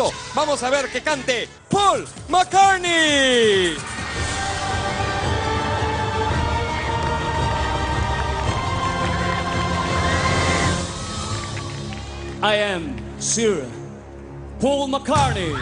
momento vamos a ver que cante Paul McCartney. I am Sir Paul McCartney.